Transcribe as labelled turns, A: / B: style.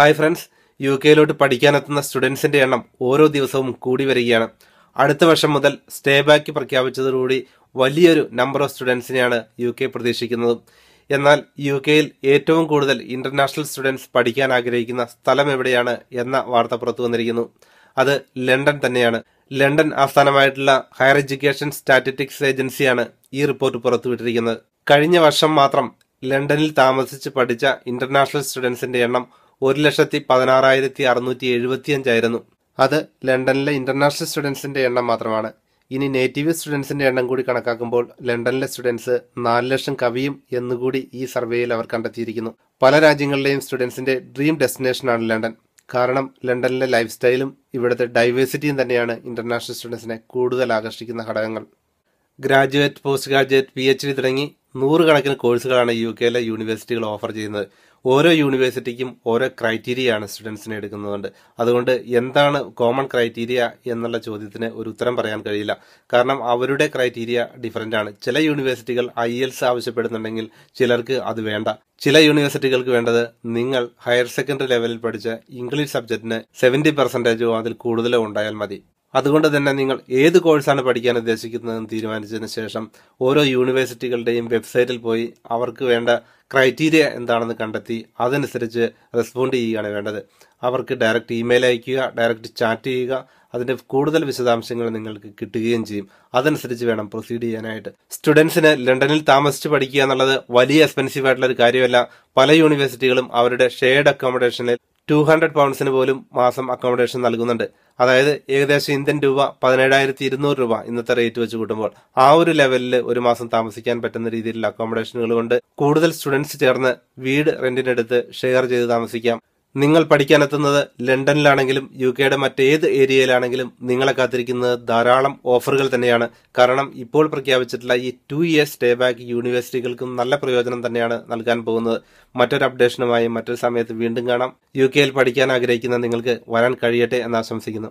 A: Hi friends U കെയിലോട്ട് പഠിക്കാനെത്തുന്ന സ്റ്റുഡൻസിന്റെ എണ്ണം ഓരോ ദിവസവും കൂടി വരികയാണ്. അടുത്ത വർഷം മുതൽ സ്റ്റേ ബാക്ക് പ്രഖ്യാപിച്ചതോടുകൂടി വലിയൊരു നമ്പർ ഓഫ് സ്റ്റുഡൻസിനെയാണ് യു കെ പ്രതീക്ഷിക്കുന്നത്. എന്നാൽ യു കെയിൽ ഏറ്റവും കൂടുതൽ ഇന്റർനാഷണൽ സ്റ്റുഡൻസ് പഠിക്കാൻ ആഗ്രഹിക്കുന്ന സ്ഥലം എവിടെയാണ് എന്ന വാർത്ത പുറത്തു വന്നിരിക്കുന്നു. അത് ലണ്ടൻ തന്നെയാണ്. ലണ്ടൻ ആസ്ഥാനമായിട്ടുള്ള ഹയർ എഡ്യൂക്കേഷൻ സ്റ്റാറ്റിസ്റ്റിക്സ് ഏജൻസിയാണ് ഈ റിപ്പോർട്ട് പുറത്തുവിട്ടിരിക്കുന്നത്. കഴിഞ്ഞ വർഷം മാത്രം ലണ്ടനിൽ താമസിച്ച് പഠിച്ച ഇന്റർനാഷണൽ സ്റ്റുഡൻസിന്റെ എണ്ണം ഒരു ലക്ഷത്തി പതിനാറായിരത്തി അറുന്നൂറ്റി എഴുപത്തിയഞ്ചായിരുന്നു. അത് ലണ്ടനിലെ ഇന്റർനാഷണൽ സ്റ്റുഡൻസിന്റെ എണ്ണം മാത്രമാണ്. ഇനി നേറ്റീവ് സ്റ്റുഡൻസിന്റെ എണ്ണം കൂടി കണക്കാക്കുമ്പോൾ ലണ്ടനിലെ സ്റ്റുഡൻസ് നാല് ലക്ഷം കവിയും എന്നുകൂടി ഈ സർവേയിൽ അവർ കണ്ടെത്തിയിരിക്കുന്നു. പല രാജ്യങ്ങളിലെയും സ്റ്റുഡൻസിന്റെ ഡ്രീം ഡെസ്റ്റിനേഷനാണ് ലണ്ടൻ. കാരണം ലണ്ടനിലെ ലൈഫ് സ്റ്റൈലും ഇവിടുത്തെ ഡൈവേഴ്സിറ്റിയും തന്നെയാണ് ഇന്റർനാഷണൽ സ്റ്റുഡൻസിനെ കൂടുതൽ ആകർഷിക്കുന്ന ഘടകങ്ങൾ. Graduate post graduate P H D തുടങ്ങി നൂറുകണക്കിന് കോഴ്സുകളാണ് യു കെയിലെ യൂണിവേഴ്സിറ്റികൾ ഓഫർ ചെയ്യുന്നത്. ഓരോ യൂണിവേഴ്സിറ്റിക്കും ഓരോ ക്രൈറ്റീരിയയാണ് സ്റ്റുഡൻസിനെ എടുക്കുന്നതുകൊണ്ട്. അതുകൊണ്ട് എന്താണ് കോമൺ ക്രൈറ്റീരിയ എന്നുള്ള ചോദ്യത്തിന് ഒരു ഉത്തരം പറയാൻ കഴിയില്ല. കാരണം അവരുടെ ക്രൈറ്റീരിയ ഡിഫറന്റ് ആണ്. ചില യൂണിവേഴ്സിറ്റികൾ ഐ എൽസ് ആവശ്യപ്പെടുന്നുണ്ടെങ്കിൽ ചിലർക്ക് അത് വേണ്ട. ചില യൂണിവേഴ്സിറ്റികൾക്ക് വേണ്ടത് നിങ്ങൾ ഹയർ സെക്കൻഡറി ലെവലിൽ പഠിച്ച ഇംഗ്ലീഷ് സബ്ജക്റ്റിന് സെവന്റി പെർസെന്റേജോ അതിൽ കൂടുതലോ ഉണ്ടായാൽ മതി. അതുകൊണ്ട് തന്നെ നിങ്ങൾ ഏത് കോഴ്സാണ് പഠിക്കാൻ ഉദ്ദേശിക്കുന്നതെന്ന് തീരുമാനിച്ചതിന് ശേഷം ഓരോ യൂണിവേഴ്സിറ്റികളുടെയും വെബ്സൈറ്റിൽ പോയി അവർക്ക് വേണ്ട ക്രൈറ്റീരിയ എന്താണെന്ന് കണ്ടെത്തി അതനുസരിച്ച് റെസ്പോണ്ട് ചെയ്യുകയാണ് വേണ്ടത്. അവർക്ക് ഡയറക്റ്റ് ഇമെയിൽ അയക്കുക ഡയറക്റ്റ് ചാറ്റ് ചെയ്യുക അതിന്റെ കൂടുതൽ വിശദാംശങ്ങൾ നിങ്ങൾക്ക് കിട്ടുകയും ചെയ്യും. അതനുസരിച്ച് വേണം പ്രൊസീഡ് ചെയ്യാനായിട്ട്. സ്റ്റുഡൻസിന് ലണ്ടനിൽ താമസിച്ച് പഠിക്കുക എന്നുള്ളത് വലിയ എക്സ്പെൻസീവ് ആയിട്ടുള്ള ഒരു കാര്യമല്ല. പല യൂണിവേഴ്സിറ്റികളും അവരുടെ ഷെയർഡ് അക്കോമഡേഷനിൽ ടു ഹൺഡ്രഡ് പൗണ്ട്സിന് പോലും മാസം അക്കോമഡേഷൻ നൽകുന്നുണ്ട്. അതായത് ഏകദേശം ഇന്ത്യൻ രൂപ പതിനേഴായിരത്തി ഇരുന്നൂറ് രൂപ ഇന്നത്തെ റേറ്റ് വെച്ച് കൂട്ടുമ്പോൾ ആ ഒരു ലെവലിൽ ഒരു മാസം താമസിക്കാൻ പറ്റുന്ന രീതിയിലുള്ള അക്കോമഡേഷനുകൾ കൊണ്ട് കൂടുതൽ സ്റ്റുഡൻസ് ചേർന്ന് വീട് റെന്റിനെടുത്ത് ഷെയർ ചെയ്ത് താമസിക്കാം. നിങ്ങൾ പഠിക്കാനെത്തുന്നത് ലണ്ടനിലാണെങ്കിലും യു കെയുടെ മറ്റേത് ഏരിയയിലാണെങ്കിലും നിങ്ങളെ കാത്തിരിക്കുന്നത് ധാരാളം ഓഫറുകൾ തന്നെയാണ്. കാരണം ഇപ്പോൾ പ്രഖ്യാപിച്ചിട്ടുള്ള ഈ ടു ഇയേഴ്സ് സ്റ്റേ ബാക്ക് യൂണിവേഴ്സിറ്റികൾക്കും നല്ല പ്രയോജനം തന്നെയാണ് നൽകാൻ പോകുന്നത്. മറ്റൊരു അപ്ഡേഷനുമായി മറ്റൊരു സമയത്ത് വീണ്ടും കാണാം. യു കെയിൽ പഠിക്കാൻ ആഗ്രഹിക്കുന്ന നിങ്ങൾക്ക് വരാൻ കഴിയട്ടെ എന്ന് ആശംസിക്കുന്നു.